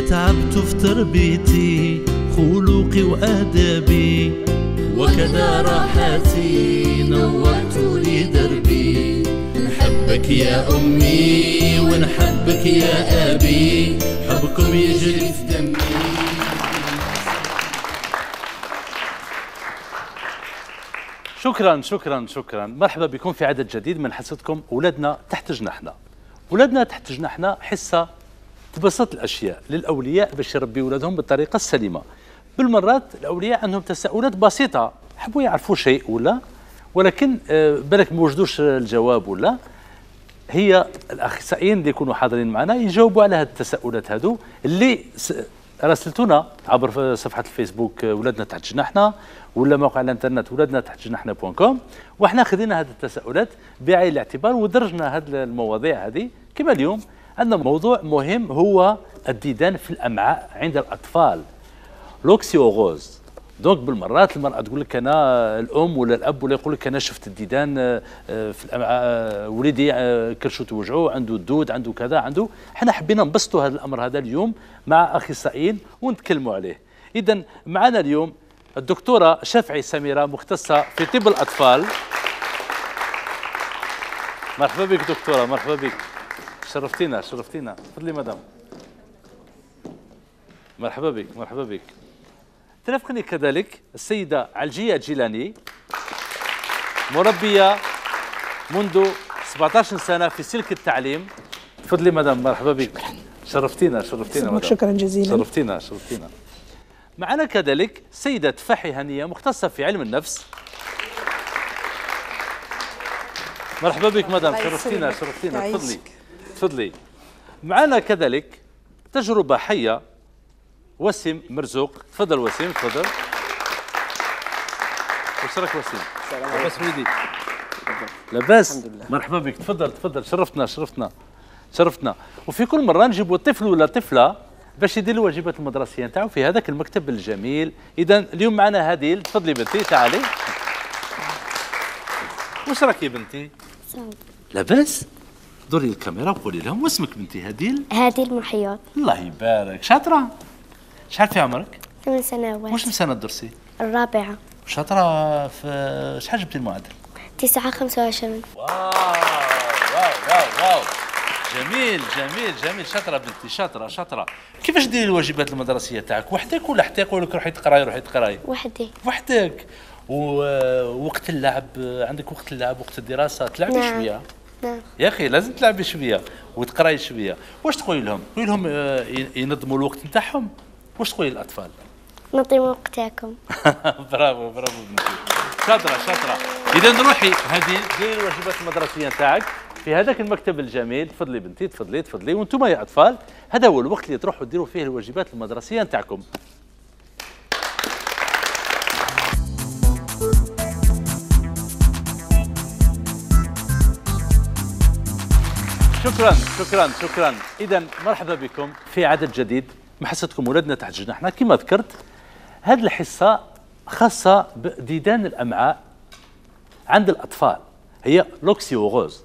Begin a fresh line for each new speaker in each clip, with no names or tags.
تعبت في تربيتي خلقي وآدابي وكذا راحتي نورت لي دربي. نحبك يا أمي ونحبك يا أبي. حبكم يجري في دمي.
شكرا شكرا شكرا. مرحبا بكم في عدد جديد من حصتكم اولادنا تحت جناحنا. اولادنا تحت جناحنا حصة تبسط الأشياء للأولياء باش يربي اولادهم بالطريقة السليمة. بالمرات الأولياء عندهم تساؤلات بسيطة حبوا يعرفوا شيء ولا؟ ولكن آه، بالك ما وجدوش الجواب ولا؟ هي الأخصائيين اللي يكونوا حاضرين معنا يجاوبوا على هذه التساؤلات هذو اللي راسلتونا عبر صفحة الفيسبوك آه، ولادنا تحت جناحنا ولا موقع الإنترنت ولادنا تحت جناحنا point com. وحنا خذينا هذه التساؤلات بعين الاعتبار ودرجنا هذه المواضيع هذه كما اليوم. عندنا موضوع مهم هو الديدان في الأمعاء عند الأطفال. l'oxyurose. donc بالمرات المرأة تقول لك أنا الأم ولا الأب ولا يقول لك أنا شفت الديدان آه، في الأمعاء آه، وليدي آه، كرشو توجعوا عنده الدود عنده كذا عنده. إحنا حبينا نبسطوا هذا الأمر هذا اليوم مع أخصائيين ونتكلموا عليه. اذا معنا اليوم الدكتورة شافعي سميرة مختصة في طب الأطفال. مرحبا بك دكتورة مرحبا بك. شرفتينا شرفتينا. تفضلي مدام. مرحبا بك مرحبا بك. ترافقني كذلك السيدة علجية جيلاني مربية منذ 17 سنة في سلك التعليم. تفضلي مدام مرحبا بك. شرفتينا شرفتينا مدام.
شكرا جزيلا.
شرفتينا شرفتينا. معنا كذلك سيدة فحي هنية مختصة في علم النفس. مرحبا بك مدام. شرفتينا شرفتينا. تفضلي. تفضلي. معنا كذلك تجربة حية وسيم مرزوق. تفضل وسيم تفضل. وش راك وسيم لاباس وليدي. لاباس مرحبا بك. تفضل تفضل. شرفتنا شرفتنا شرفتنا. وفي كل مرة نجيبوا طفل ولا طفلة باش يدير الواجبات المدرسية نتاعو في هذاك المكتب الجميل. اذا اليوم معنا هديل تفضلي بنتي تعالي. واش راكي بنتي؟ لاباس؟ دوري الكاميرا وقولي لهم واسمك بنتي هديل
هذه المحيط.
الله يبارك. شاطرة. شحال في عمرك؟
ثمان سنوات.
واش سنة درسي؟
الرابعة.
شاطرة. في شحال جبتي المعدل
تسعة خمسة وعشرين.
واو واو واو واو. جميل جميل جميل. شاطرة بنتي شاطرة شاطرة. كيفاش ديري الواجبات المدرسية تاعك؟ وحدك ولا حتى يقول لك روحي تقراي روحي تقراي؟
وحدي.
وحدك. ووقت اللعب عندك وقت اللعب وقت الدراسة تلعبي
نعم.
شوية.
نعم.
يا أخي لازم تلعبي شوية وتقراي شوية. واش تقولي لهم؟ قولي لهم آه، ينظموا الوقت نتاعهم. واش تقولي للاطفال
نعطي وقتكم
برافو برافو بنتي. شاطرة شاطرة. إذا روحي هذه ديري الواجبات المدرسية نتاعك في هذاك المكتب الجميل. تفضلي بنتي تفضلي تفضلي. وأنتم يا أطفال هذا هو الوقت اللي تروحوا ديروا فيه الواجبات المدرسية نتاعكم. شكرا شكرا شكرا. اذا مرحبا بكم في عدد جديد. محصتكم ولدنا تحت جناحنا كما ذكرت هذه الحصة خاصة بديدان الأمعاء عند الأطفال. هي لوكسيوغوز.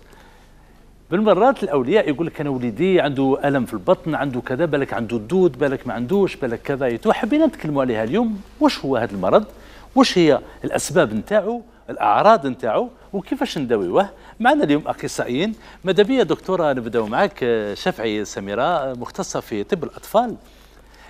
بالمرات الأولياء يقول لك أنا وليدي عنده ألم في البطن عنده كذا بالك عنده الدود بالك ما عندوش بالك كذا. حبينا نتكلموا عليها اليوم. واش هو هذا المرض؟ واش هي الأسباب نتاعو؟ الأعراض نتاعو وكيفاش نداويوه معنا اليوم أخصائيين. ماذا بيا دكتورة؟ نبدأو معك. شافعي سميرة مختصة في طب الأطفال.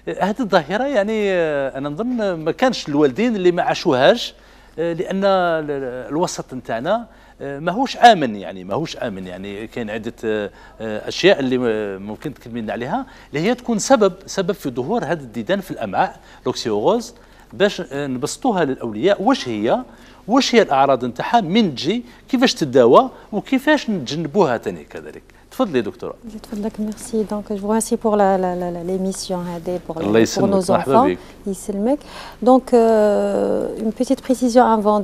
هذه الظاهرة يعني آه، أنا نظن ما كانش الوالدين اللي ما عاشوهاش آه، لأن ال- الوسط نتاعنا آه، ماهوش آمن يعني ماهوش آمن يعني. كاين عدة أشياء اللي ممكن تكلمينا عليها اللي هي تكون سبب سبب في ظهور هذا الديدان في الأمعاء لوكسيوغوز باش نبسطوها للأولياء. واش هي؟ واش هي الأعراض نتاعها؟ من تجي كيفاش تداوى؟ وكيفاش نتجنبوها ثاني كذلك؟ تفضلي دكتورة.
تفضلك merci donc je remercie pour la la la l'émission هذه pour
الله يسلمك، مرحبا بك.
يسلمك donc une petite précision avant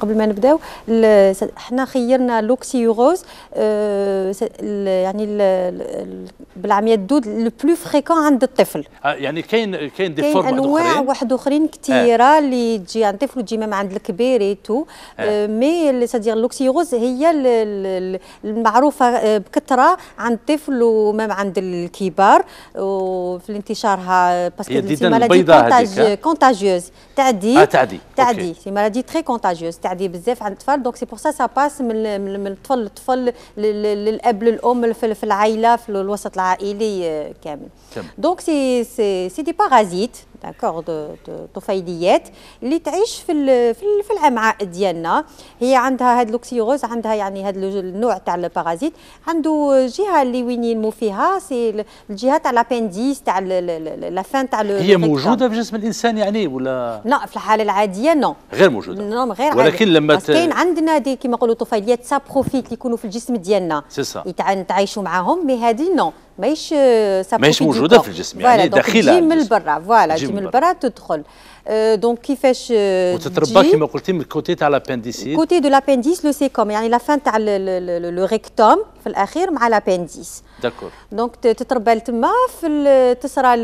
قبل ما نبداو حنا خيرنا l'oxyurose آه، ال- يعني ال- ال- بالعاميه الدود le plus fréquent عند الطفل.
آه، يعني كاين كاين
des
formes
أنواع واحد أخرين كثيره اللي تجي عند الطفل وتجي même عند الكبير et tout mais c'est-à-dire l'oxyurose هي ال- ال- ال- المعروفة آه، بكثرة منتشره عند الطفل و même عند الكبار وفي انتشارها
parce que هذيك، ها؟
contagieuse تعدي
آه، تعدي.
تعدي. c'est maladie très contagieuse تعدي بزاف عند الأطفال donc c'est pour ça ça passe من الطفل للطفل لل- لل- للأب للأم في العائلة في الوسط العائلي آه، كامل
كامل.
donc c'est c'est c'est des parasites de- طفيليات اللي تعيش في في ال- في الأمعاء ديالنا. هي عندها هاد l'oxyurose عندها يعني هاد النوع تاع ال parasite عنده جهة اللي وين ينمو فيها c'est ال- الجهة تاع l'appendice تاع la fin تاع
هي. موجودة في جسم الإنسان يعني ولا؟
لا في الحالة العادية non
غير موجودة.
نعم غير
ولكن. لما ت-
كاين عندنا des كيما نقولوا طفيليات saprophytes اللي يكونوا في الجسم ديالنا.
سي سا.
يتع- نتعايشوا معاهم mais هذه non ماهيش
ماهيش
كور.
في الجسم، يعني
donc
داخلها
تجي من. البرا voilà
تجي من برا.
تدخل آه، donc كيفاش آه،
وتتربى؟ كما قلتي من ال côté تاع l'appendicite
côté de l'appendice le cæcum يعني la fin تاع le rectum في الأخير مع
l'appendice
d'accord donc تتربى تما في تصرى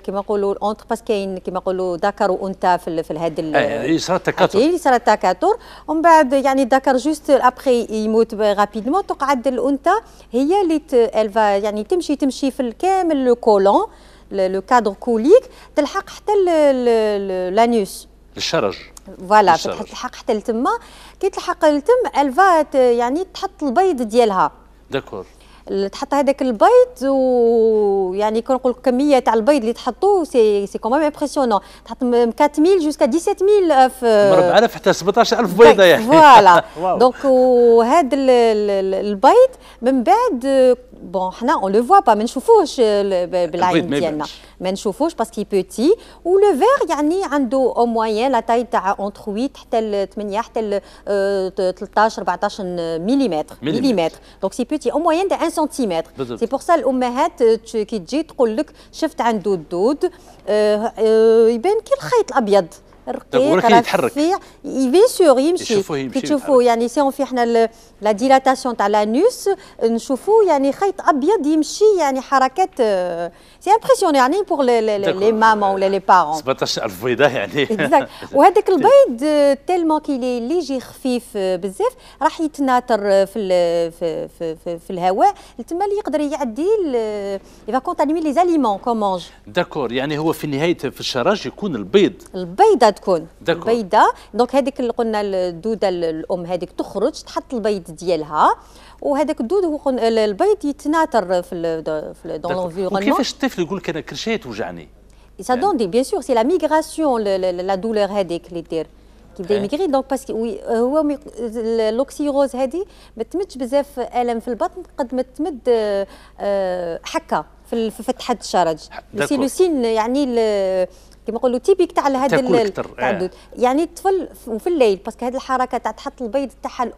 كيما نقولوا entre parce que كاين كيما نقولوا ذكر وانثى في في هذا ال-
آه، يصرى تكاثر.
اللي صار التكاثر ومن بعد يعني الذكر juste après يموت rapidement تقعد الأنثى هي اللي elle va يعني تمشي تمشي في الكامل le côlon le cadre colique تلحق حتى l'anus
الشرج. voilà.
تلحق حتى لتما. كي تلحق لتم elle va يعني تحط البيض ديالها.
d'accord
تحط هذاك البيض ويعني كون نقول الكميه تاع البيض اللي تحطوه c'est c'est quand même impressionnant تحط من 4000 jusqu'à 17000 في
مربع الف حتى 17000 بيضة يعني voilà.
donc وهذا ال- ال- ال- البيض من بعد bon حنا on le voit pas ما نشوفوش بالعين ديالنا. ما نشوفوش parce que petit و le ver يعني عنده au moins la taille تاع entre 8 حتى ل 8 حتى ل 13 14 مليمتر
مليمتر.
donc c'est petit au moins تاع 1 سنتيمتر. c'est pour ça الامهات كي تجي تقول لك شفت عنده الدود يبان كي الخيط الابيض رقيق. رفيع bien sûr يمشي كي تشوفوا يعني c'est في حنا ال- la dilatation تاع l'anus نشوفوا يعني خيط أبيض يمشي يعني حركات c'est impressionnant يعني pour
les.
mamans ولا les parents
17000 بيضه يعني
وهذاك البيض tellement qu'il est- اللي يجي خفيف بزاف راح يتناثر في في في, في, الهواء تما اللي يقدر يعدي il va contaminer les aliments qu'on
mange d'accord يعني هو في نهايه في الشراج يكون البيض
البيضه تكون
d'accord.
البيضه donc هذيك اللي قلنا الدوده ال- الام هذيك تخرج تحط البيض ديالها وهذاك الدود هو البيض يتناثر في
dans.
l'environnement
وكيفاش الطفل يقول لك أنا كرشية توجعني
ça donne des bien sûr c'est la migration la douleur هذيك اللي دير كيبدا
إيه.
يميغري donc parce que oui هو ال oxyurose هذه ما تمدش بزاف الم في البطن قد ما تمد آه، آه، حكه في فتحة الشرج
c'est.
le signe يعني كيما نقولوا typique تاع هذا
تاكل
ال-
أكتر،
تاع
آه.
الدود يعني الطفل وفي الليل parce que هذه الحركة تاع تحط البيض تاعها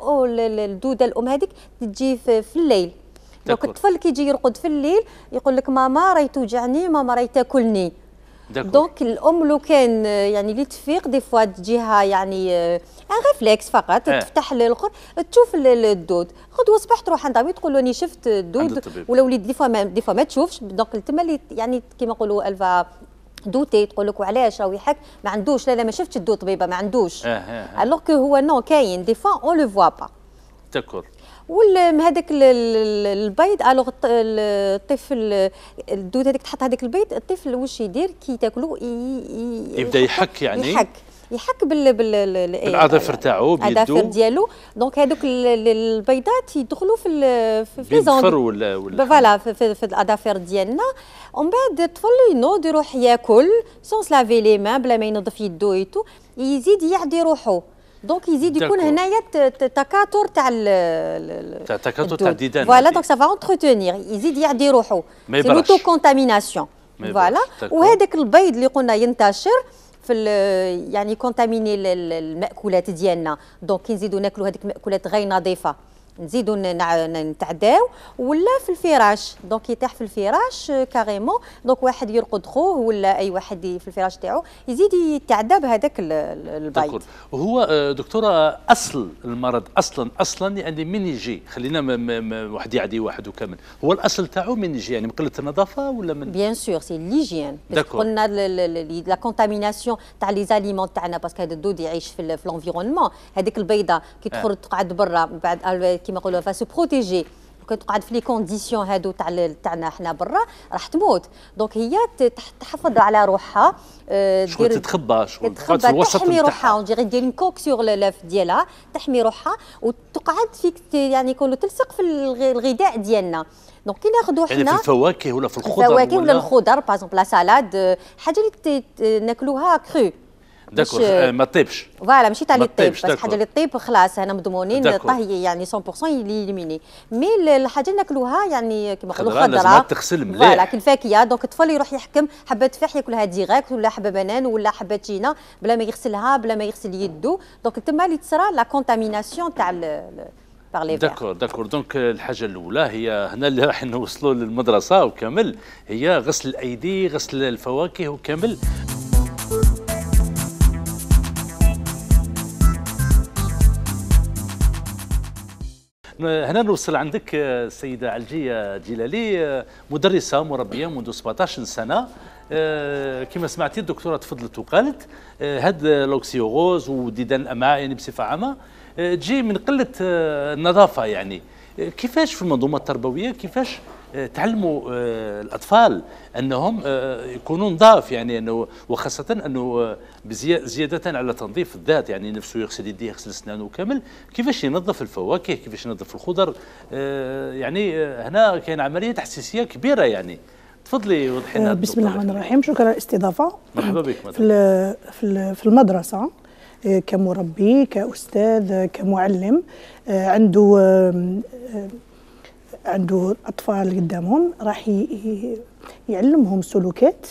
الدودة الأم هذيك تجي في الليل
donc.
الطفل كي يجي يرقد في الليل يقول لك ماما راهي توجعني ماما راهي تاكلني. donc الأم لو كان آه، يعني اللي تفيق des fois تجيها يعني un réflexe فقط
آه.
تفتح الآخر تشوف ال- ال- الدود. غدوة الصباح تروح عند عمي تقول له راني شفت الدود. ولا وليد des fois mais des fois ما تشوفش. donc تما اللي يعني كيما نقولوا elle va douter تقول لك وعلاش راهو يحك؟ ما عندوش. لا لا ما شفتش الدود طبيبة ما عندوش.
آه، آه، آه.
alors كو هو نو كاين. des fois on le voit pas
d'accord
هذاك البيض الوغ الط- الطفل الدود هذيك تحط هذاك البيض الطفل واش يدير؟ كي تاكلو ي- ي-
يبدأ يحك يعني؟
يحك يحك بال بال ال-
بالأظافر تاعو، بيدو.
الأظافر ديالو. دونك هذوك ال- ال- البيضات يدخلوا في ال- في
les
ongles
ولا ولا
voilà في, في, الأظافر ديالنا. ومن بعد الطفل ينوض يروح ياكل. sans se laver les mains بلا ما ينظف يدو et tout يزيد يعدي روحه donc يزيد يكون. هنايا تكاثر تاع
تاع تكاثر تاع. الديدان
voilà.
donc
ça va entretenir يزيد يعدي روحه c'est.
l'auto-contamination voilà.
وهذاك البيض اللي قلنا ينتشر في يعني contaminer ال- ال- المأكولات ديالنا donc كي نزيدو ناكلو هذيك المأكولات غير نظيفه نزيدو نتعداو ولا في الفراش. donc يطيح في الفراش آه، carrément. donc واحد يرقد خوه ولا أي واحد في الفراش تاعو يزيد يتعدى بهذاك ال- ال-
d'accord
البيض
وهو آه، دكتورة أصل المرض أصلا أصلا يعني من يجي؟ خلينا واحد يعدي واحد وكامل. هو الأصل تاعو من يجي؟ يعني من قلة النظافة ولا من؟
bien sûr c'est
l'hygiène.
قلنا la contamination تاع les aliments تاعنا parce que هذا الدود يعيش في ال- في l'environnement هذيك البيضه كي. تخرج تقعد برا بعد كيما نقولوا va se protéger. donc تقعد في les conditions هادو تاع تاعنا حنا برا راح تموت. donc هي تحافظ على روحها. آه، دير-
تتخبى في
تتخبى تحمي روحها. on dirait دير coque sur l'œuf ديالها تحمي روحها وتقعد فيك يعني يقولوا تلصق في الغ- الغذاء ديالنا. donc كي ناخذوا
يعني في
حنا
الفواكه ولا في الخضر
الفواكه ولا الخضر par exemple la salade حاجة اللي ناكلوها
cru
d'accord
آه، ما طيبش.
voilà ماشي تاع اللي طيب بس. حاجة اللي طيب خلاص أنا مضمونين
d'accord.
طهي يعني 100% ي éliminer mais ال- الحاجة اللي ناكلوها يعني كيما نقولوا
خضراء تغسل مليح.
voilà كالفاكهه donc الطفل يروح يحكم حبة تفاح ياكلها direct ولا حبة بنان ولا حبة تشينا بلا ما يغسلها بلا ما يغسل يدو. donc تما اللي تصرى la contamination تاع باغ لي
d'accord d'accord. donc الحاجة الأولى هي هنا اللي راح نوصلوا للمدرسة وكامل هي غسل الأيدي غسل الفواكه وكامل. هنا نوصل عندك آه، السيدة علجية جلالي آه، مدرسة مربية منذ 17 سنة. آه، كما سمعتي الدكتورة تفضلت وقالت هاد لوكسيوغوز وديدان الأمعاء يعني بصفة عامة تجي من قلة النظافة يعني. كيفاش في المنظومة التربوية كيفاش تعلموا آه، الأطفال أنهم آه، يكونوا نظاف يعني أنه آه، بزي- زيادة على تنظيف الذات يعني نفسه يغسل يديه يغسل أسنانه كامل كيفاش ينظف الفواكه كيفاش ينظف الخضر آه، يعني آه، هنا كاين عملية تحسيسية كبيرة يعني. تفضلي وضحي لنا
آه، بسم الله الرحمن الرحيم. شكرا على الاستضافة.
مرحبا بك
في في ال- في المدرسة آه، كمربي كأستاذ آه، كمعلم آه، عنده آه، عنده أطفال قدامهم راح يعلمهم سلوكات.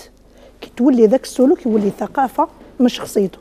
كي تولي ذاك السلوك يولي ثقافة من شخصيته.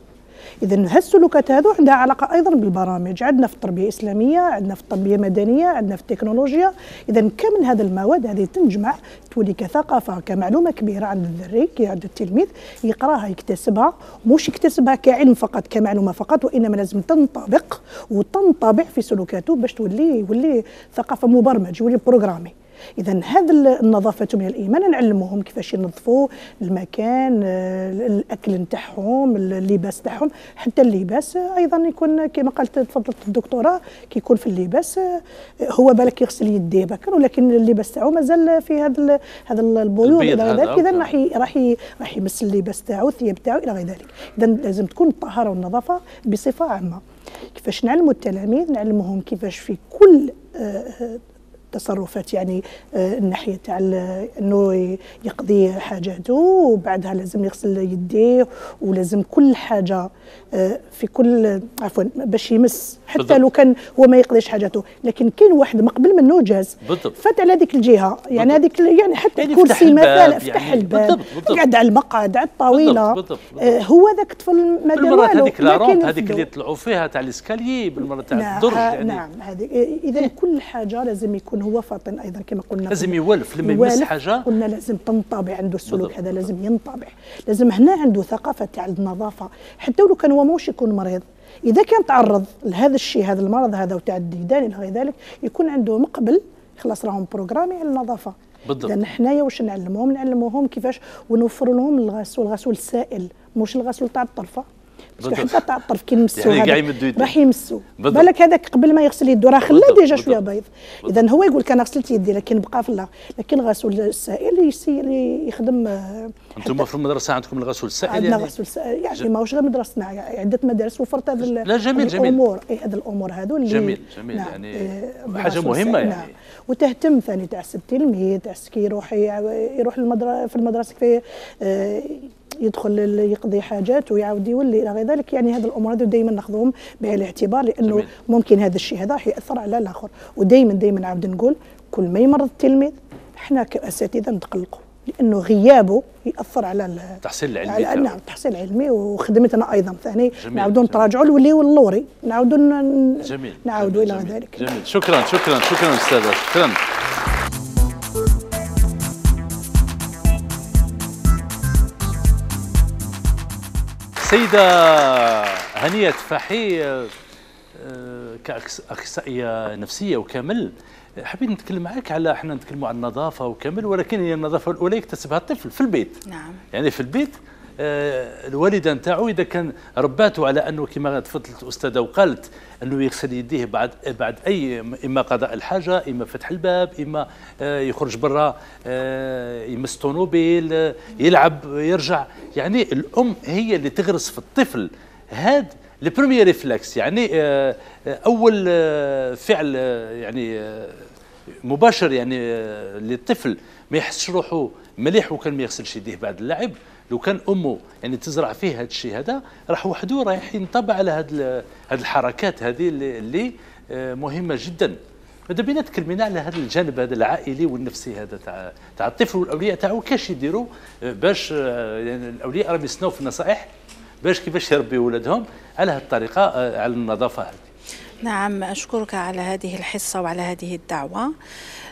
اذا هالسلوكات هذو عندها علاقة أيضا بالبرامج. عندنا في التربية الإسلامية عندنا في التربية المدنية عندنا في التكنولوجيا. اذا كم من هذه المواد هذه تنجمع تولي كثقافة كمعلومة كبيرة عند الذري كي عند التلميذ يقراها يكتسبها. مش يكتسبها كعلم فقط كمعلومة فقط وإنما لازم تنطبق وتنطبع في سلوكاته باش تولي يولي ثقافة مبرمج يولي بروغرامي اذا هذا النظافة من الإيمان نعلموهم كيفاش ينظفوا المكان آه، الأكل نتاعهم اللباس تاعهم حتى اللباس آه، أيضا يكون كما قالت تفضلت الدكتورة كيكون في اللباس آه، هو بالك يغسل يديه بكر ولكن اللباس تاعو مازال في هذا هذا البيوض إلى ذلك. اذا. راح راح راح يمس اللباس تاعو الثياب تاعو إلى غير ذلك. اذا لازم تكون الطهاره والنظافه بصفة عامة. كيفاش نعلموا التلاميذ؟ نعلموهم كيفاش في كل تصرفات يعني آه، الناحيه تاع ال- إنه يقضي حاجاته وبعدها لازم يغسل يديه ولازم كل حاجة آه، في كل عفوا باش يمس حتى
بالضبط.
لو كان هو ما يقضيش حاجاته لكن كاين واحد مقبل منه جاز. فات على هذيك الجهة يعني. هذيك يعني حتى
يعني
الكرسي مثلا افتح
يعني
الباب. قاعد على المقعد على الطاولة
بالضبط، بالضبط،
آه، هو ذاك الطفل ما دار والو
هذيك هذيك. اللي يطلعوا فيها تاع الاسكاليي بالمرة تاع
نعم
الدرج
آه،
يعني
نعم هذه اذا كل حاجة لازم يكون هو فاطن أيضا كما قلنا
لازم يولف لما يمس
يوالف.
حاجة
قلنا لازم تنطبع عنده السلوك. هذا لازم ينطبع لازم هنا عنده ثقافة تاع النظافة حتى ولو كان هو موش يكون مريض إذا كان تعرض لهذا الشيء هذا المرض هذا وتاع الديدان إلى غير ذلك يكون عنده مقبل خلاص راهم programmés على النظافة
بالضبط.
اذا حنايا واش نعلموهم نعلموهم كيفاش ونوفر لهم الغسول الغسول السائل مش الغسول تاع
الطرفة.
حتى تاع الطرف كي
يعني
هذا.
يديه.
راح
بالضبط.
بالك هذاك قبل ما يغسل يده راه
بالضبط،
déjà
شوية.
بيض. اذا هو يقول كان غسلت يدي لكن بقى في الله لكن غسول السائل يخدم آه،
أنتم في المدرسة عندكم الغسول السائل
عندنا
يعني؟
غسول سائل. يعني ماهوش غير مدرستنا يعني عدة مدارس وفرت هذا
لا، جميل، جميل.
الأمور. إيه هذه الأمور هذو اللي
جميل، جميل،
نعم.
يعني
آه، بالغسول
مهمة
السائل،
يعني.
نعم وتهتم ثاني تاع التلميذ تاع كي يروح يروح المدرسة في المدرسة كيف يدخل يقضي حاجات ويعاود يولي إلى غير ذلك. يعني هذه الأمور هذو دائما ناخذهم بعين الاعتبار لأنه
جميل.
ممكن هذا الشيء هذا يأثر على الآخر. ودائما دائما نعاود نقول كل ما يمرض التلميذ إحنا كأساتذة نتقلقوا لأنه غيابه يأثر على ال-
التحصيل العلمي
على. نعم التحصيل العلمي وخدمتنا أيضا ثاني. نعاودوا. نتراجعوا نوليو اللوري نعاودوا نعاودوا
إلى
ذلك.
جميل. شكرا شكرا شكرا أستاذة شكرا. سيدة هنية تفاحي آه، كأخصائية نفسية وكامل. حبيت نتكلم معك على إحنا نتكلموا عن النظافة وكامل ولكن هي النظافة الأولى يكتسبها الطفل في البيت.
نعم.
يعني في البيت الوالدة نتاعو إذا كان رباته على أنه كما تفضلت الأستاذة وقالت أنه يغسل يديه بعد بعد أي إما قضاء الحاجة إما فتح الباب إما آه، يخرج برا آه، يمس طوموبيل يلعب يرجع. يعني الأم هي اللي تغرس في الطفل. هذا ال premier réflexe يعني أول فعل يعني مباشر يعني للطفل. ما يحسش روحه مليح وكان ما يغسلش يديه بعد اللعب. لو كان أمه يعني تزرع فيه هذا الشيء هذا راح وحده رايح ينطبع على هذه هذه الحركات هذه اللي, آه، مهمة جدا. ماذا بينا تكلمينا على هذا الجانب هذا العائلي والنفسي هذا تاع تاع الطفل والأولياء تاعو؟ كاش يديروا؟ آه، باش آه، يعني الأولياء راهم يسناو في النصائح باش كيفاش يربيوا ولادهم على هذه الطريقة على النظافة هذه.
نعم أشكرك على هذه الحصة وعلى هذه الدعوة.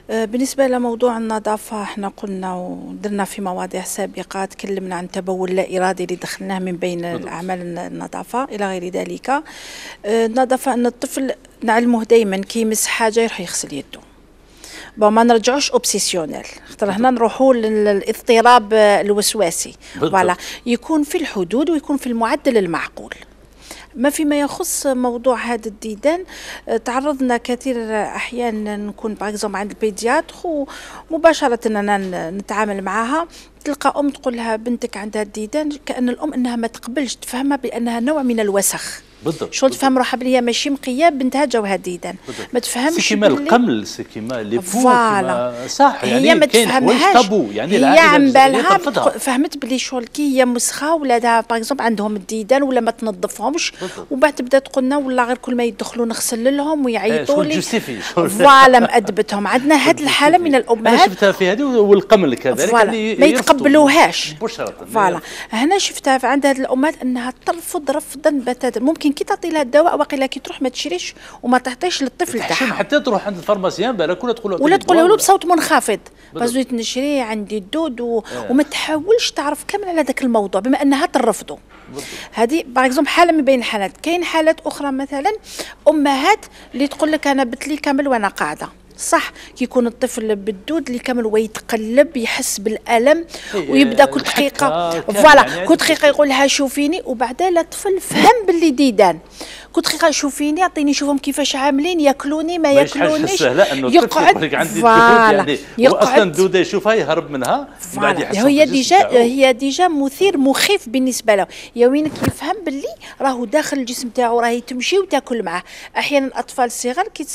بالنسبة لموضوع النظافة إحنا قلنا ودرنا في مواضيع سابقة تكلمنا عن تبول لا إرادي اللي دخلناه من بين الأعمال النظافة إلى غير ذلك. آه، النظافة أن الطفل نعلمه دائما كي يمس حاجة يروح يغسل يده. bon ما نرجعوش obsessionnels خاطر هنا نروحوا للاضطراب الوسواسي. voilà يكون في الحدود ويكون في المعدل المعقول. mais فيما يخص موضوع هذا الديدان آه، تعرضنا كثير أحيان نكون par عند ال pédiatre ومباشرة أننا نتعامل معها. تلقى أم تقول لها بنتك عندها الديدان كأن الأم أنها ما تقبلش تفهمها بأنها نوع من الوسخ.
بالضبط
شغل تفهم روحها بلي هي ماشي منقية بنتها جوها هديدا ما تفهمش
كيما القمل c'est كيما les voilà. صح يعني
هي ما تفهمهاش.
طابو يعني
هي عن بالها فهمت بلي شغل كي هي مسخة ولادها par exemple عندهم الديدان ولا ما تنظفهمش ومن بعد تبدأ تقول لنا ولا غير كل ما يدخلوا نغسل لهم ويعيطوا
لي.
voilà مأدبتهم عندنا هذه الحالة من الأمهات.
أنا شفتها في هذه والقمل كذلك
ما يتقبلوهاش. voilà. هنا شفتها عند هذه الأمهات أنها ترفض رفضا بتاتا. ممكن كي تعطي لها الدواء واقيلا كي تروح ما تشريش وما تعطيش للطفل تاعها.
حتى تروح عند ال pharmacien بالك ولا تقول له
ولا تقول له بصوت منخفض. بس نشري عندي الدود و... آه. وما تحاولش تعرف كامل على ذاك الموضوع بما أنها ترفضه. هذه par حالة من بين الحالات كاين حالات أخرى مثلا أمهات اللي تقول لك أنا بتلي كامل وأنا قاعدة. صح كيكون الطفل بالدود اللي كامل ويتقلب يحس بالألم إيه، ويبدا كل دقيقة voilà يعني كل دقيقة يقول لها شوفيني وبعدها الطفل فهم باللي ديدان. كل دقيقة شوفيني أعطيني شوفهم كيفاش عاملين ياكلوني ما ياكلونيش.
يقعد voilà يعني. يقعد. أصلا الدوده يشوفها يهرب منها
voilà. هي déjà هي déjà مثير مخيف بالنسبة له. يا وينك يفهم باللي راهو داخل الجسم تاعو راهي تمشي وتاكل معاه. أحيانا الأطفال الصغار كي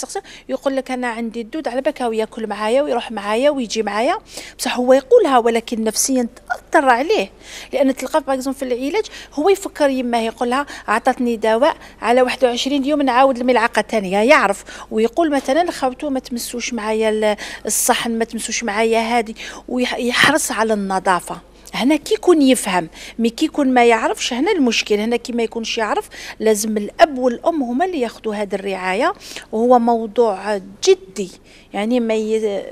يقول لك أنا عندي الدود على بالك هو ياكل معايا ويروح معايا ويجي معايا. بصح هو يقولها ولكن نفسيا تأثر عليه. لأن تلقى باغ في العلاج هو يفكر يماه يقول لها أعطتني دواء على 21 يوم نعاود الملعقة الثانية. يعرف ويقول مثلا خاوتو ما تمسوش معايا الصحن ما تمسوش معايا هذه ويحرص على النظافة. هنا كي يكون يفهم مي كي يكون ما يعرفش هنا المشكل. هنا كي ما يكونش يعرف لازم الأب والأم هما اللي ياخذوا هذه الرعاية. وهو موضوع جدي يعني ما ي...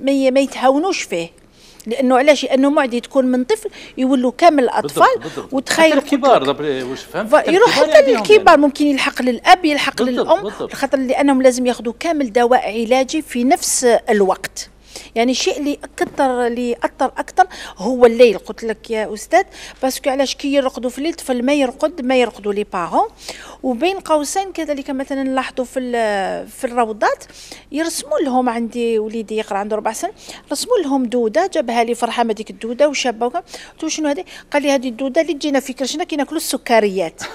ما, ما يتهاونوش فيه. لأنه علاش؟ لأنه معدي تكون من طفل يولوا كامل الأطفال
وتخيل الكبار
واش فهمت؟ يروح حتى للكبار ممكن يلحق للأب يلحق للأم خاطر لأنهم لازم ياخذوا كامل دواء علاجي في نفس الوقت. يعني الشيء اللي أكثر اللي أثر أكثر هو الليل. قلت لك يا أستاذ parce que علاش كي يرقدوا في الليل الطفل ما يرقد ما يرقدوا les parents وبين قوسين كذلك مثلا نلاحظوا في في الروضات يرسموا لهم عندي وليدي يقرأ عنده ربع سنه رسموا لهم دودة جابها لي فرحة هذيك الدودة وشابه قلت شنو هذه؟ قال لي هذه الدودة اللي تجينا في كرشنا كي ناكلوا السكريات.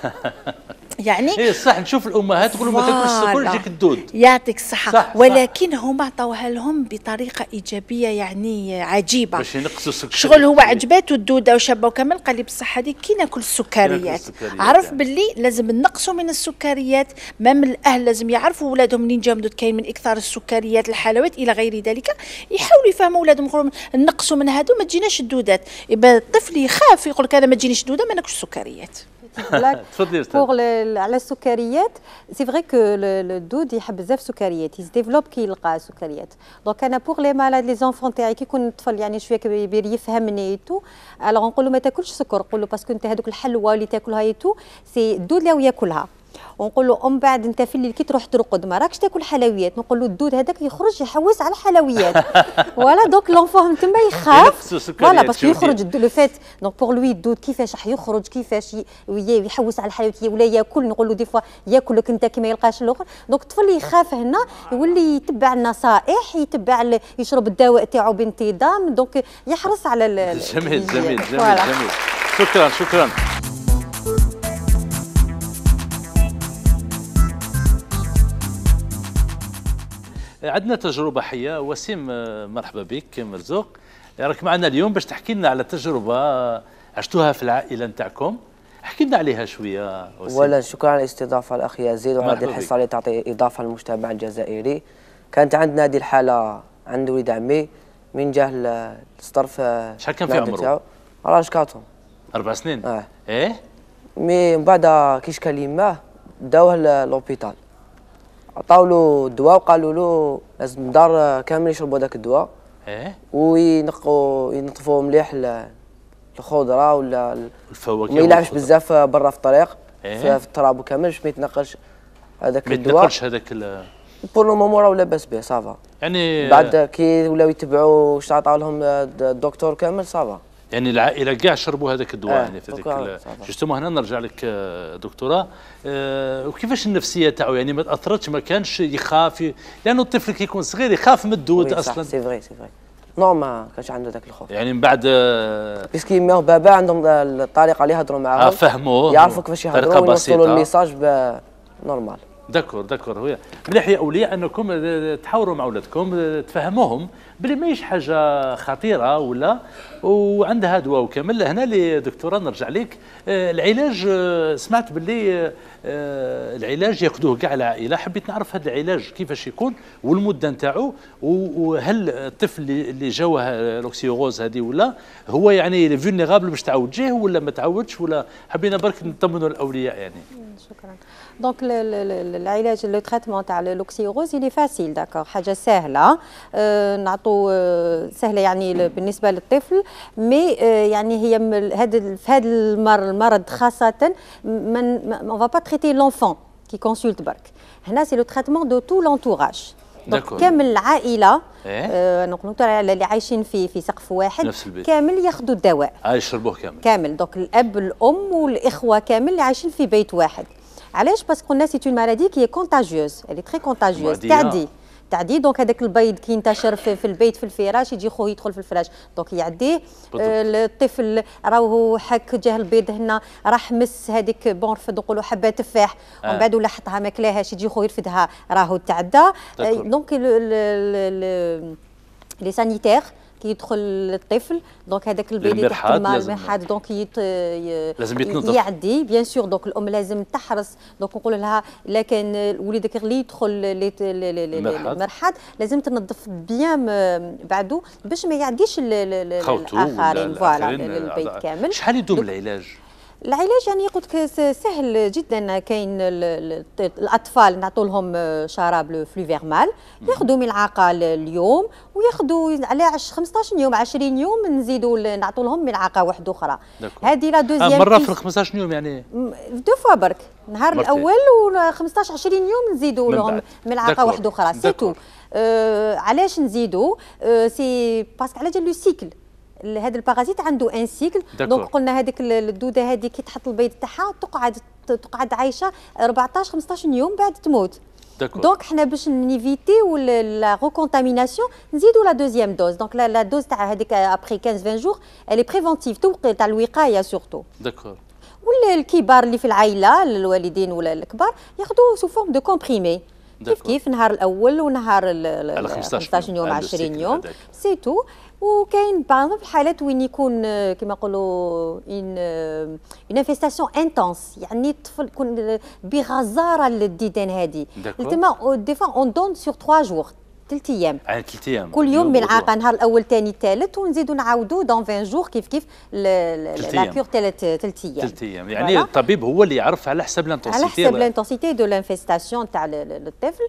يعني
اي صح نشوف الأمهات يقولوا ما تاكلش السكر يجيك الدود.
يعطيك الصحة. صح ولكن صح. هما عطاوها لهم بطريقة إيجابية يعني عجيبة.
باش ينقصوا السكر.
شغل هو عجباته الدودة وشابه وكمل قال لي بصح هذه كي ناكل السكريات عرف يعني. باللي لازم نقصوا من السكريات؟ ما من الأهل لازم يعرفوا اولادهم منين جاهم؟ كاين من إكثار السكريات الحلويات إلى غير ذلك. يحاولوا يفهموا اولادهم يقولوا نقصوا من هذا وما تجيناش الدودات. يبقى الطفل يخاف يقول لك أنا ما تجينيش دوده ما ناكلش
pour على السكريات c'est vrai que الدود يحب بزاف سكريات ي développe كي يلقى سكريات donc أنا pour les malades les enfants تاعي كي يكون الطفل يعني شوية كبير يفهمني tout alors نقول له ما تاكلش سكر نقول له parce que انت هذوك الحلوى اللي تاكلها tout c'est الدود اللي ياكلها ونقول له أم بعد أنت في الليل كي تروح ترقد ما راكش تاكل حلويات. نقول له الدود هذاك يخرج يحوس على الحلويات voilà donc l'enfant تما يخاف. voilà parce
que.
يخرج le fait donc pour lui الدود كيفاش راح يخرج؟ كيفاش يحوس على الحلويات؟ ولا ياكل؟ نقول له des fois ياكل لك أنت كي ما يلقاش الأخر. donc الطفل يخاف هنا يولي يتبع النصائح يتبع يشرب الدواء تاعو بانتظام donc يحرص على
جميل جميل جميل. جميل. شكرا شكرا. عندنا تجربة حية. وسيم آه، مرحبا بك مرزوق. راك معنا اليوم باش تحكي لنا على تجربة عشتوها في العائلة نتاعكم. احكي لنا عليها شوية وسيم.
اولا شكرا على الاستضافة الاخ يزيد وعلى
مرحبا
هذه
بك.
الحصه اللي تعطي إضافة للمجتمع الجزائري. كانت عندنا هذه الحالة عند وليد عمي من جاه الصرف
شحال كان في عمره؟
راج كاتون
أربع سنين.
آه.
إيه؟
مي من بعد كيش كان يماه داوه لوبيتال. عطاو له الدواء وقالوا له لازم الدار كامل يشربوا هذاك الدواء.
إيه.
وينقوا ينظفوا مليح الخضره ولا ال-
الفواكه
وما يلعبش. بزاف برا في الطريق.
إيه.
في في التراب وكامل باش ما يتنقلش هذاك
ما
الدواء.
يتنقلش هذاك ال-
pour le moment راهو لاباس به ça va
يعني
بعد كي ولاو يتبعوا واش عطاو لهم الدكتور كامل ça va
يعني العائله كاع شربوا هذاك الدواء
آه،
يعني في
صافي.
justement هنا نرجع لك آه، دكتورة. آه، وكيفاش النفسية تاعو؟ يعني ما تأثرتش ما كانش يخاف لأنه الطفل كي يكون صغير يخاف من الدود أصلا.
سي فري سي فري نو ما كانش عنده ذاك الخوف.
يعني من بعد آه،
puisque ماهو بابا عندهم الطريقة اللي يهضروا
آه،
معاهم
فهموه.
يعرفوا كيفاش يهضروا ويوصلوا. ال message نورمال
دكور دكور هو مليح يا اولياء أنكم آه، تحاوروا مع أولادكم آه، تفهموهم بلي ماهيش حاجة خطيرة ولا وعندها دواء وكامل هنا اللي دكتورة نرجع لك آه، العلاج سمعت آه، العلاج ياخذوه كاع العائلة. حبيت نعرف هذا العلاج كيفاش يكون والمدة نتاعو وهل الطفل اللي جاوه l'oxyurose هذه ولا هو يعني vulnérable باش تعاود جيه ولا ما تعاودش ولا حبينا برك نطمنوا الأولياء يعني.
شكرا. donc العلاج le traitement تاع l'oxyurose il est facile d'accord حاجة سهلة. آه نعطوا آه سهلة يعني بالنسبة للطفل mais آه يعني هي هذا في هذا المرض خاصة من on va pas traiter l'enfant qui consulte برك. هنا c'est le traitement de tout
l'entourage.
كامل العائلة
إيه.
نقولوا ترى اللي عايشين في في سقف واحد
نفس البيت.
كامل ياخذوا الدواء.
آه يشربوه كامل.
كامل. donc الأب الأم والإخوة كامل اللي عايشين في بيت واحد. علاش؟ parce que قلنا c'est une maladie qui contagieuse elle est très
contagieuse.
تعدي تعدي donc هذاك البيض كي ينتشر في, في البيت في الفراش يجي خوه يدخل في الفراش. donc يعديه آه الطفل راهو حك جاه البيض هنا راح مس هذيك bon رفض نقولوا حبة تفاح.
آه.
ومن بعد ولا حطها ما كلاهاش يجي خوه يرفدها راهو تعدى. آه،. donc les sanitaires يدخل الطفل donc هذاك ال bébé
المرحاض.
المرحاض donc يت... ي...
لازم يتنظف.
يعدي bien sûr donc الأم لازم تحرص donc نقول لها إلا كان وليدك اللي يدخل
المرحاض.
لازم تنظف bien م- بعدو باش ما يعديش
الآخرين voilà
البيت
آه،
كامل
شحال يدوم العلاج؟
العلاج يعني قلت سهل جدا كاين ال- ال- الأطفال نعطوا لهم شراب le Fluvermal ياخذوا ملعقة اليوم وياخذوا على عش- 15 يوم 20 يوم نزيدوا نعطوا لهم ملعقة واحدة
أخرى.
هذه لا
آه
deuxième
مرة
بيس-
في ال 15 يوم يعني
deux fois برك النهار. الأول و 15 20 يوم نزيدوا
من
لهم. ملعقة. واحدة أخرى c'est
tout.
آه علاش نزيدوا آه c'est parce que على جال le cycle هذا ال parasite عنده un
cycle.
donc قلنا هذيك ال- الدودة هذه كي تحط البيض تاعها تقعد تقعد عايشة 14 15 يوم بعد تموت. donc حنا باش ن éviter la recontamination نزيدوا la deuxième dose. donc la dose تاع هذيك après 15 20 jours elle est préventive توقي تاع الوقاية surtout
d'accord.
ولا الكبار اللي في العائلة الوالدين ولا الكبار ياخذوا sous forme de comprimés كيف. كيف؟ نهار الأول ونهار ال- ال-
على
ال-
15
15 يوم
يوم.
20
ال
cycle
يوم.
c'est tout وكاين بعض الحالات وين يكون آه، كما نقولوا إن une infestation intense يعني الطفل يكون بغزارة للديدان هذه. تما des fois on donne sur 3 jours ثلاث أيام
يعني ثلاث أيام
كل يوم. ملعقه نهار الأول ثاني الثالث ونزيدوا نعاودوا dans 20 jours كيف كيف
تلت
لا
أيام.
cure ثلاث ثلاث أيام
ثلاث أيام يعني. الطبيب هو اللي يعرف على حسب
على
l'intensité
حسب l'intensité de l'infestation تاع ال- ال- الطفل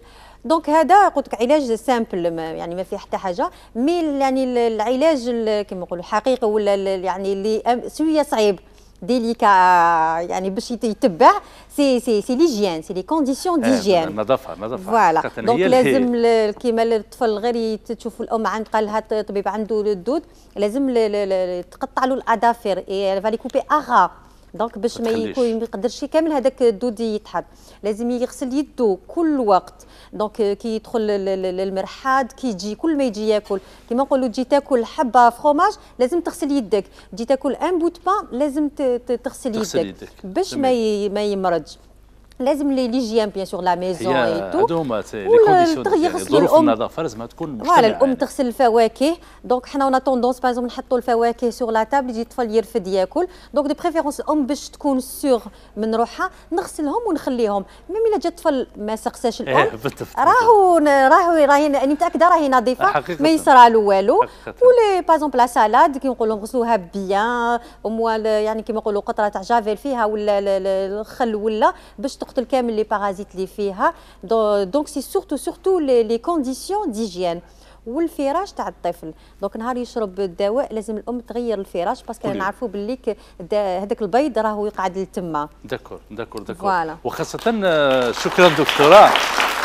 donc هذا قلت لك علاج simple يعني ما فيه حتى حاجة mais يعني ال- العلاج ال- كما نقولوا الحقيقي ولا يعني اللي شوية صعيب délicat يعني باش يت- يتبع c'est c'est c'est l'hygiène c'est les
conditions
d'hygiène
النظافه النظافه
voilà
donc
لازم كيما الطفل غير تشوف الأم عند قال لها ط- طبيب عنده الدود لازم تقطع له الأظافر il fallait couper à ras donc باش ما
تخليش.
يكون ما يقدرش كامل هذاك الدود يتحط لازم يغسل يدو كل وقت. donc كي يدخل للمرحاض كي يجي كل ما يجي ياكل. كيما نقولوا تجي تاكل حبة فروماج لازم تغسل يدك. تجي تاكل un bout de pain لازم تغسل يدك. باش ما ما يمرضش. لازم les l'hygiène
bien sûr la maison
et
tout
تغ-
ديال-
يغسلوا
ظروف. النظافه لازم تكون
voilà
مجتمعة
الأم
يعني.
تغسل الفواكه donc حنا on a tendance باش نحطوا الفواكه sur la table يجي الطفل يرفد ياكل donc de préférence الأم باش تكون sûre من روحها نغسلهم ونخليهم même إلا جا الطفل ما سقساش الأم
إيه، بالضبط.
راهو راهو راهي راني متأكدة راهي
نظيفة.
ما يصرالو والو
حقيقة.
ولي باغ la salade كي نقولوا نغسلوها bien وموال يعني كيما نقولوا قطرة تاع جافيل فيها ولا ال- ال- الخل ولا باش تقتل كامل les parasites اللي فيها. do- donc c'est surtout surtout les conditions d'hygiène والفراش تاع الطفل. donc نهار يشرب الدواء لازم الأم تغير الفراش
parce que.
نعرفوا باللي هذاك البيض راهو يقعد للتما
d'accord d'accord d'accord.
voilà.
وخاصة آه، شكرا دكتورة.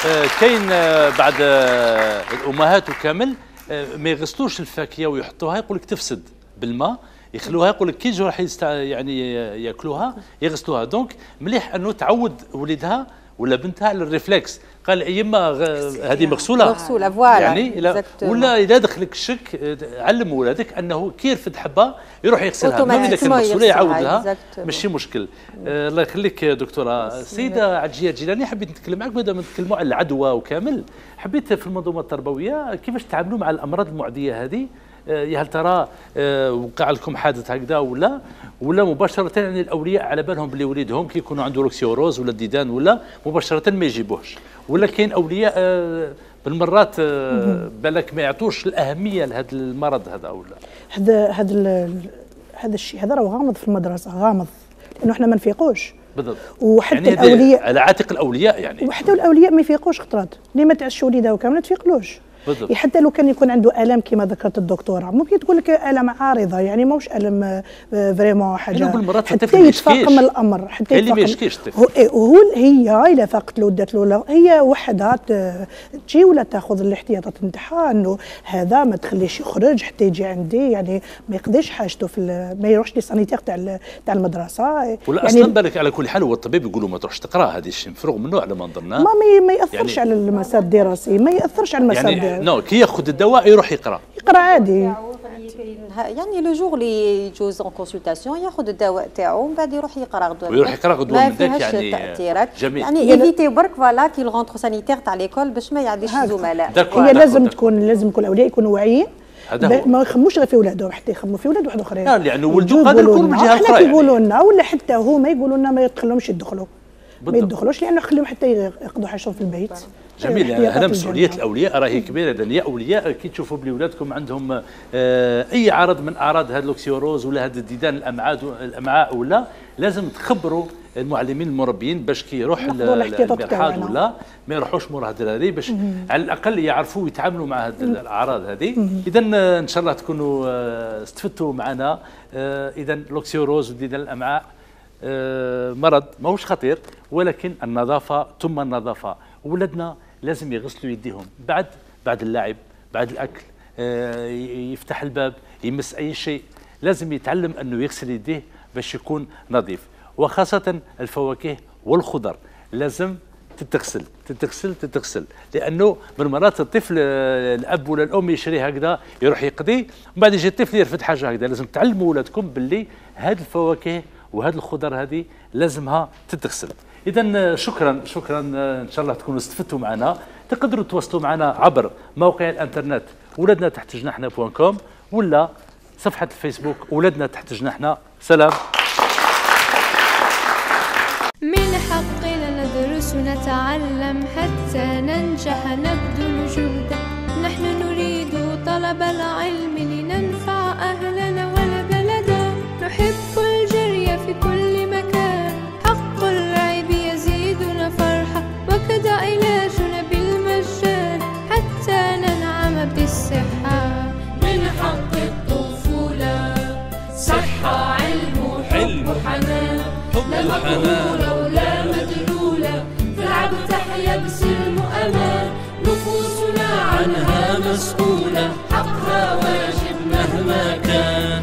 آه، كاين آه، بعد الأمهات وكامل ما يغسلوش الفاكهة ويحطوها يقول لك تفسد بالماء. يخلوها يقول لك كي يجوا راح. يعني ياكلوها يغسلوها. donc مليح أنه تعود ولدها ولا بنتها على ال réflexe قال يما غ- هذه مغسولة.
مغسولة، voilà،
يعني. ولا إذا دخلك الشك علم ولادك أنه كي يرفد حبة يروح يغسلها. ما اذا كان
Automatiquement
مغسوله يعاودها
exactement.
ماشي مشكل. آه الله يخليك دكتورة. سيدة عجية الجيلاني حبيت نتكلم معك بدل ما نتكلموا على العدوى وكامل. حبيت في المنظومة التربوية كيفاش تعاملوا مع الأمراض المعدية هذه؟ هل ترى آه، وقع لكم حادث هكذا ولا؟ ولا مباشرة يعني الأولياء على بالهم بلي وليدهم كي يكونوا عنده لوكسيوروز ولا الديدان ولا مباشرة ما يجيبوهش. ولا كاين أولياء آه، بالمرات آه، بالك ما يعطوش الأهمية لهذا المرض هذا ولا؟
هذا هذا هذا الشيء هذا راه غامض في المدرسة غامض لأنه إحنا ما نفيقوش.
بالضبط.
وحتى
يعني
الأولياء
على عاتق الأولياء يعني.
وحتى الأولياء ما يفيقوش خطرات ليه ما تعش وليدها وكامل؟ ما تفيقلوش.
بالضبط.
حتى لو كان يكون عنده الام كما ذكرت الدكتورة ممكن تقول لك الام عارضة يعني ماهوش ألم آه، vraiment حاجة
إنه بالمرات حتى
حتى. يتفاقم الأمر حتى
اللي ما يشكيش.
هو إيه، هي إلا فاقت له ودات له هي وحدها تجي ولا تأخذ الاحتياطات نتاعها إنه هذا ما تخليش يخرج حتى يجي عندي يعني ما يقضيش حاجته في ما يروحش les sanitaires تاع تاع المدرسة
ولا
يعني
أصلا بالك على كل حال هو الطبيب يقولوا ما تروحش تقرأ هذا الشيء مفروغ منه على ما نظرنا
ما ما- ما يأثرش
يعني-
على المسار الدراسي ما يأثرش على المسار
يعني
الدراسي
non كي ياخذ الدواء يروح يقرأ.
يقرأ عادي.
يعني le jour اللي يجوز en consultation ياخذ الدواء تاعو ومن بعد يروح يقرأ غدوة
ويروح يقرأ غدوة
ما
من ذاك
فيهاش
يعني
تأثيرات.
جميل.
يعني éviter برك voilà qu'il rentre sanitaire تاع l'école باش ما يعديش. الزملاء.
هي لازم. تكون لازم كل الاولياء يكونوا واعيين.
هذا
ب-
هو.
ما يخموش غير في اولادهم حتى يخموا في أولاد واحد آخرين.
لا،
يجوا
قادر
يقولوا
يكون من
لنا،
جهة
إحنا
أخرى
كيقولوا لنا ولا حتى هما يقولوا لنا ما يدخلهمش يدخلوا. ما. يدخلوش لأنه خليهم حتى يقضوا حاجتهم في البيت.
جميل يعني هنا
مسؤولية.
الأولياء راهي كبيرة لأن يا أولياء كي تشوفوا بلي ولادكم عندهم آه، أي عرض من أعراض هذا ال oxyurose ولا هذا الديدان الأمعاء الأمعاء ولا لازم تخبروا المعلمين المربيين باش كي يروح المرحاض
تاعنا.
ولا ما يروحوش مورا الدراري باش على الأقل يعرفوا ويتعاملوا مع هذه الأعراض هذه اذا آه، إن شاء الله تكونوا آه، استفدتوا معنا. اذا لوكسيوروز وديدان الأمعاء مرض ماهوش خطير ولكن النظافة ثم النظافة. ولدنا لازم يغسلوا يديهم بعد بعد اللعب بعد الأكل آه، يفتح الباب يمس أي شيء. لازم يتعلم أنه يغسل يديه باش يكون نظيف. وخاصة الفواكه والخضر لازم تتغسل تتغسل تتغسل. لأنه من مرات الطفل الأب ولا الأم يشري هكذا يروح يقضي ومن بعد يجي الطفل يرفد حاجة هكذا. لازم تعلموا اولادكم باللي هذه الفواكه وهذه الخضر هذه لازمها تتغسل. اذا شكرا شكرا إن شاء الله تكونوا استفدتوا معنا. تقدروا تواصلوا معنا عبر موقع الإنترنت ولدنا تحت جناحنا بوان كوم ولا صفحة الفيسبوك ولدنا تحت جناحنا. سلام.
من حقنا ندرس ونتعلم حتى ننجح نبذل جهدا. نحن نريد طلب العلم صحة علم وحب
وحنان لا مقهورة
ولا مدلولة تلعب تحيا بسلم وأمان نفوسنا عنها مسؤولة. حقها واجب مهما كان.